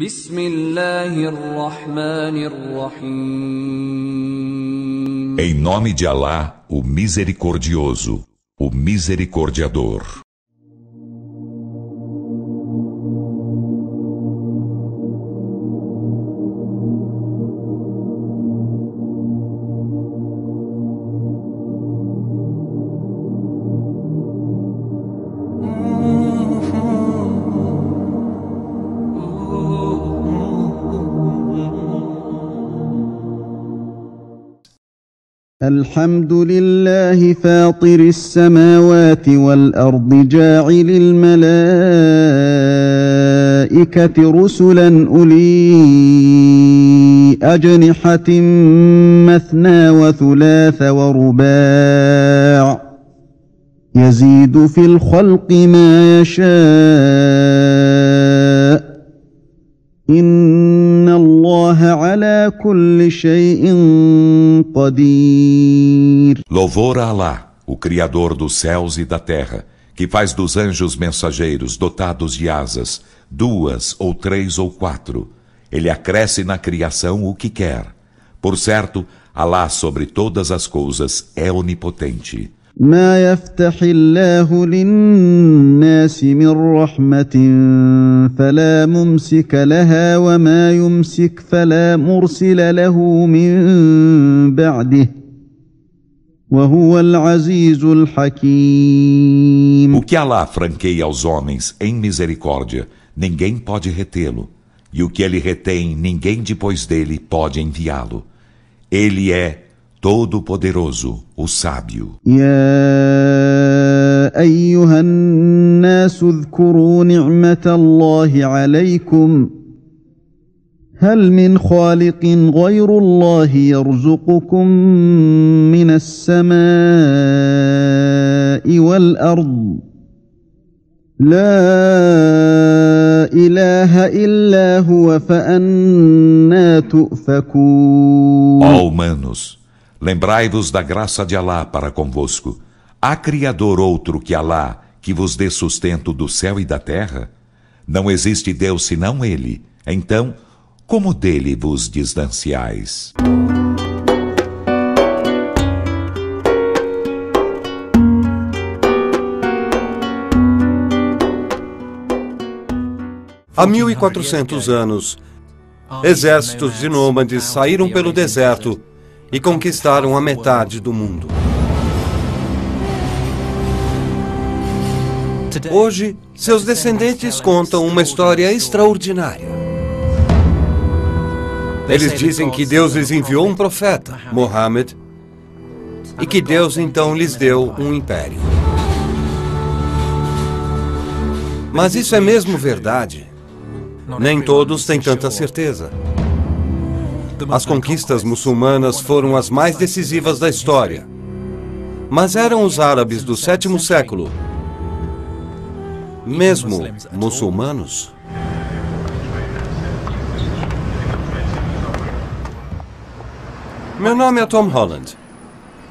بسم الله الرحمن الرحيم Em nome de Alá, o Misericordioso, o Misericordiador. الحمد لله فاطر السماوات والأرض جاعل الملائكة رسلا أولي أجنحة مثنى وثلاث ورباع يزيد في الخلق ما يشاء إن الله على كل شيء قدير Louvor a Alá, o Criador dos céus e da terra, que faz dos anjos mensageiros dotados de asas, duas ou três ou quatro. Ele acresce na criação o que quer. Por certo, Alá sobre todas as coisas é onipotente. ما يفتح الله للناس من رحمه فلا ممسك لها وما يمسك فلا مرسل له من بعده وهو العزيز الحكيم O que Alá franqueia aos homens em misericórdia, ninguém pode retê-lo. E o que ele retém, ninguém depois dele pode enviá-lo. Ele é todo-poderoso, o sábio. يا أيها الناس اذكروا نعمة الله عليكم. هل من خالق غير الله يرزقكم من السماء والأرض؟ لا إله إلا هو فأنا تؤفكون. Ó humanos, lembrai-vos da graça de Alá para convosco. Há Criador outro que Alá, que vos dê sustento do céu e da terra? Não existe Deus senão Ele. Então, como dele vos distanciais? Há 1400 anos, exércitos de nômades saíram pelo deserto e conquistaram a metade do mundo. Hoje, seus descendentes contam uma história extraordinária. Eles dizem que Deus lhes enviou um profeta, Mohammed, e que Deus então lhes deu um império. Mas isso é mesmo verdade? Nem todos têm tanta certeza. As conquistas muçulmanas foram as mais decisivas da história. Mas eram os árabes do sétimo século, mesmo muçulmanos? Meu nome é Tom Holland.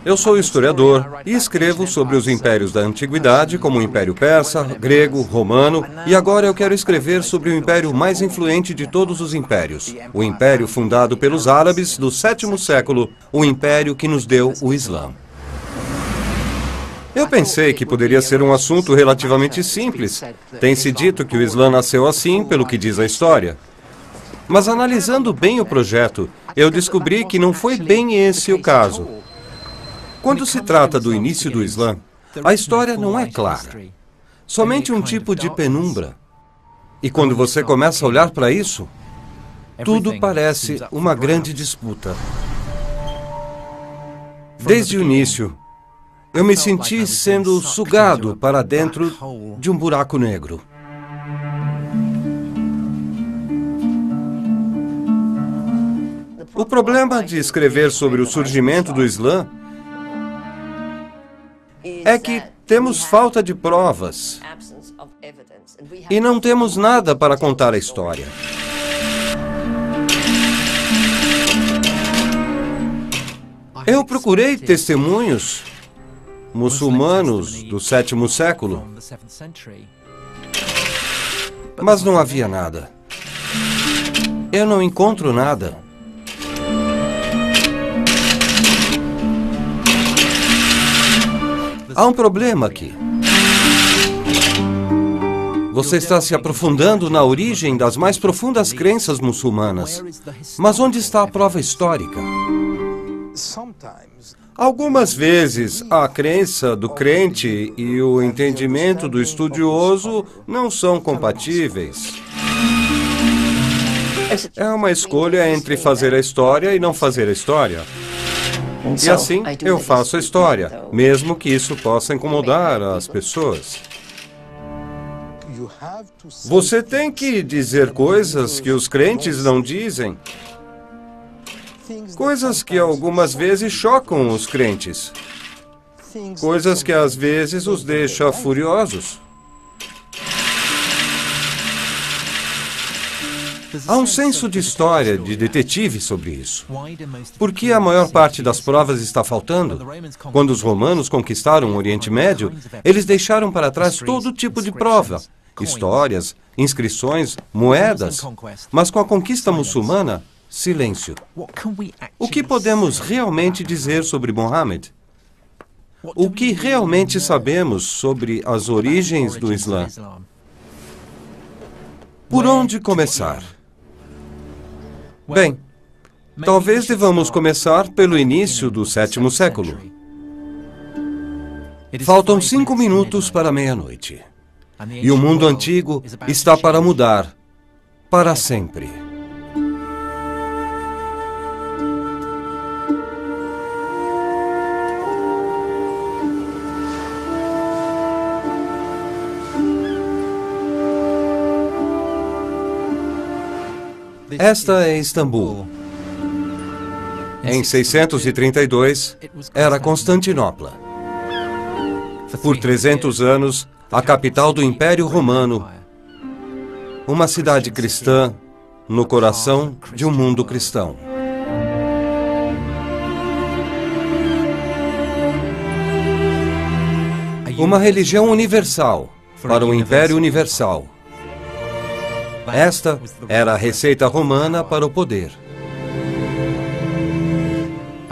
Eu sou historiador e escrevo sobre os impérios da antiguidade, como o Império Persa, grego, romano, e agora eu quero escrever sobre o império mais influente de todos os impérios, o império fundado pelos árabes do sétimo século, o império que nos deu o Islã. Eu pensei que poderia ser um assunto relativamente simples. Tem-se dito que o Islã nasceu assim, pelo que diz a história. Mas analisando bem o projeto, eu descobri que não foi bem esse o caso. Quando se trata do início do Islã, a história não é clara. Somente um tipo de penumbra. E quando você começa a olhar para isso, tudo parece uma grande disputa. Desde o início, eu me senti sendo sugado para dentro de um buraco negro. O problema de escrever sobre o surgimento do Islã é que temos falta de provas e não temos nada para contar a história. Eu procurei testemunhos muçulmanos do sétimo século, mas não havia nada. Eu não encontro nada. Há um problema aqui. Você está se aprofundando na origem das mais profundas crenças muçulmanas. Mas onde está a prova histórica? Algumas vezes, a crença do crente e o entendimento do estudioso não são compatíveis. É uma escolha entre fazer a história e não fazer a história. E assim, eu faço a história, mesmo que isso possa incomodar as pessoas. Você tem que dizer coisas que os crentes não dizem. Coisas que algumas vezes chocam os crentes. Coisas que às vezes os deixam furiosos. Há um senso de história, de detetive sobre isso. Por que a maior parte das provas está faltando? Quando os romanos conquistaram o Oriente Médio, eles deixaram para trás todo tipo de prova. Histórias, inscrições, moedas. Mas com a conquista muçulmana, silêncio. O que podemos realmente dizer sobre Mohammed? O que realmente sabemos sobre as origens do Islã? Por onde começar? Bem, talvez devamos começar pelo início do sétimo século. Faltam cinco minutos para meia-noite. E o mundo antigo está para mudar para sempre. Esta é Istambul. Em 632, era Constantinopla. Por 300 anos, a capital do Império Romano, uma cidade cristã no coração de um mundo cristão. Uma religião universal para o Império Universal. Esta era a receita romana para o poder.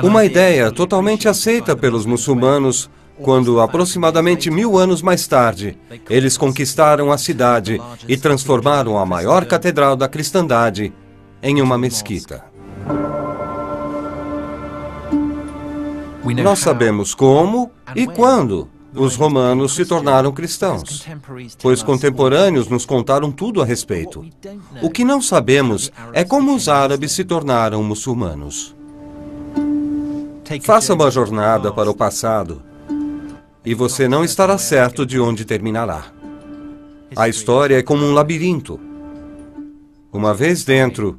Uma ideia totalmente aceita pelos muçulmanos quando, aproximadamente mil anos mais tarde, eles conquistaram a cidade e transformaram a maior catedral da cristandade em uma mesquita. Nós sabemos como e quando os romanos se tornaram cristãos, pois contemporâneos nos contaram tudo a respeito. O que não sabemos é como os árabes se tornaram muçulmanos. Faça uma jornada para o passado e você não estará certo de onde terminará. A história é como um labirinto. Uma vez dentro,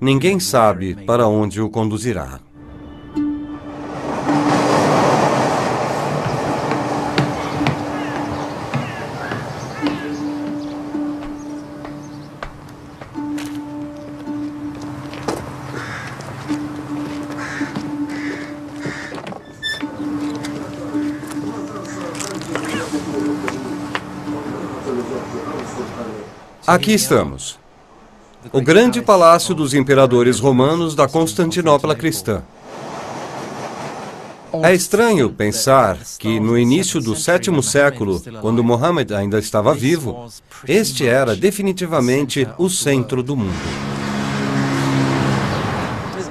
ninguém sabe para onde o conduzirá. Aqui estamos. O grande palácio dos imperadores romanos da Constantinopla cristã. É estranho pensar que no início do sétimo século, quando Mohammed ainda estava vivo, este era definitivamente o centro do mundo.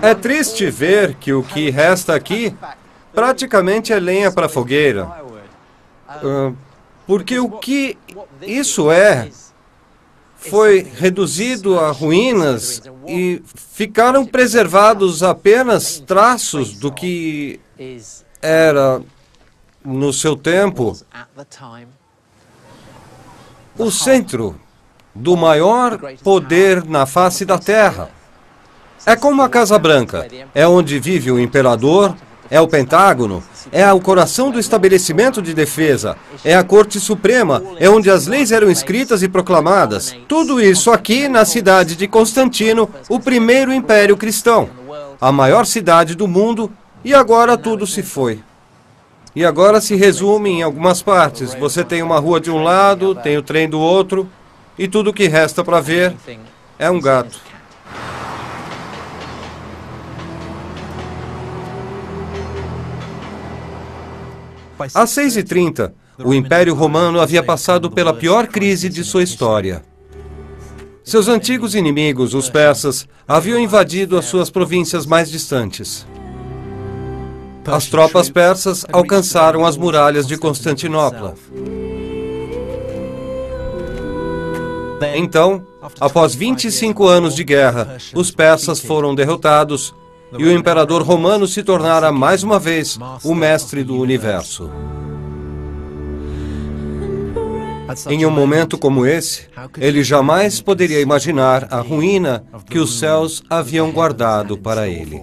É triste ver que o que resta aqui praticamente é lenha para fogueira. Uh, porque o que isso é foi reduzido a ruínas e ficaram preservados apenas traços do que era no seu tempo o centro do maior poder na face da Terra. É como a Casa Branca, é onde vive o imperador, é o Pentágono, é o coração do estabelecimento de defesa, é a Corte Suprema, é onde as leis eram escritas e proclamadas. Tudo isso aqui na cidade de Constantino, o primeiro império cristão, a maior cidade do mundo, e agora tudo se foi. E agora se resume em algumas partes. Você tem uma rua de um lado, tem o trem do outro, e tudo o que resta para ver é um gato. Às 6h30, o Império Romano havia passado pela pior crise de sua história. Seus antigos inimigos, os persas, haviam invadido as suas províncias mais distantes. As tropas persas alcançaram as muralhas de Constantinopla. Então, após 25 anos de guerra, os persas foram derrotados e o imperador romano se tornara mais uma vez o mestre do universo. Em um momento como esse, ele jamais poderia imaginar a ruína que os céus haviam guardado para ele.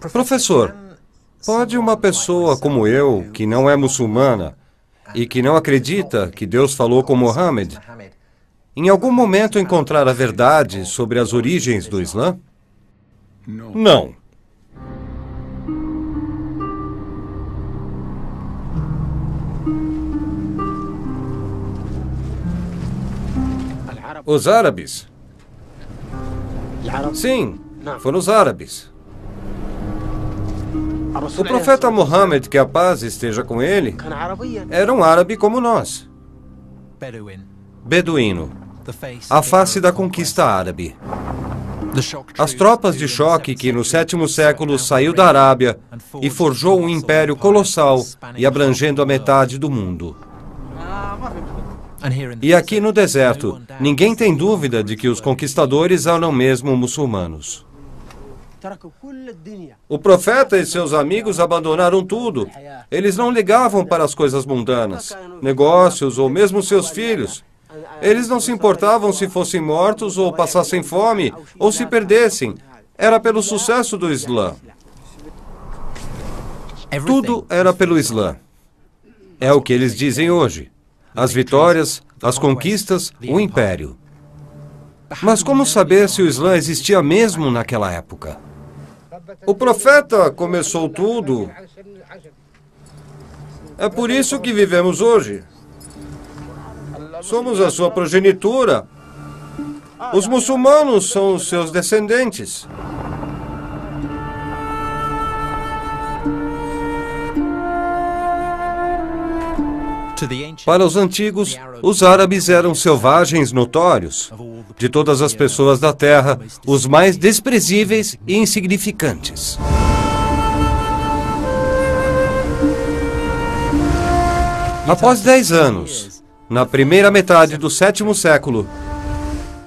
Professor, pode uma pessoa como eu, que não é muçulmana e que não acredita que Deus falou com Mohammed, em algum momento encontrar a verdade sobre as origens do Islã? Não. Os árabes? Sim, foram os árabes. O profeta Muhammad, que a paz esteja com ele, era um árabe como nós. Beduíno. A face da conquista árabe. As tropas de choque que no sétimo século saiu da Arábia e forjou um império colossal e abrangendo a metade do mundo. E aqui no deserto, ninguém tem dúvida de que os conquistadores eram mesmo muçulmanos. O profeta e seus amigos abandonaram tudo. Eles não ligavam para as coisas mundanas, negócios ou mesmo seus filhos. Eles não se importavam se fossem mortos ou passassem fome ou se perdessem. Era pelo sucesso do Islã. Tudo era pelo Islã. É o que eles dizem hoje. As vitórias, as conquistas, o império. Mas como saber se o Islã existia mesmo naquela época? O profeta começou tudo. É por isso que vivemos hoje. Somos a sua progenitura. Os muçulmanos são os seus descendentes. Para os antigos, os árabes eram selvagens notórios. De todas as pessoas da terra, os mais desprezíveis e insignificantes. Após dez anos, na primeira metade do sétimo século,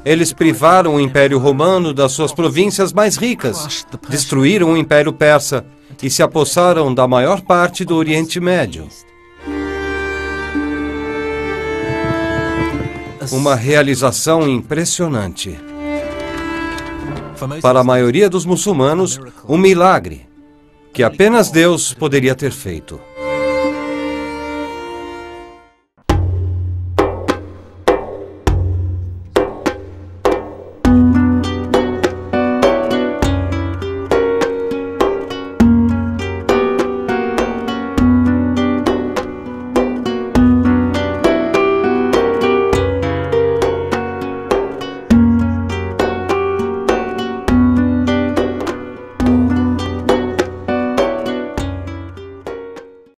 eles privaram o Império Romano das suas províncias mais ricas, destruíram o Império Persa e se apossaram da maior parte do Oriente Médio. Uma realização impressionante. Para a maioria dos muçulmanos, um milagre que apenas Deus poderia ter feito.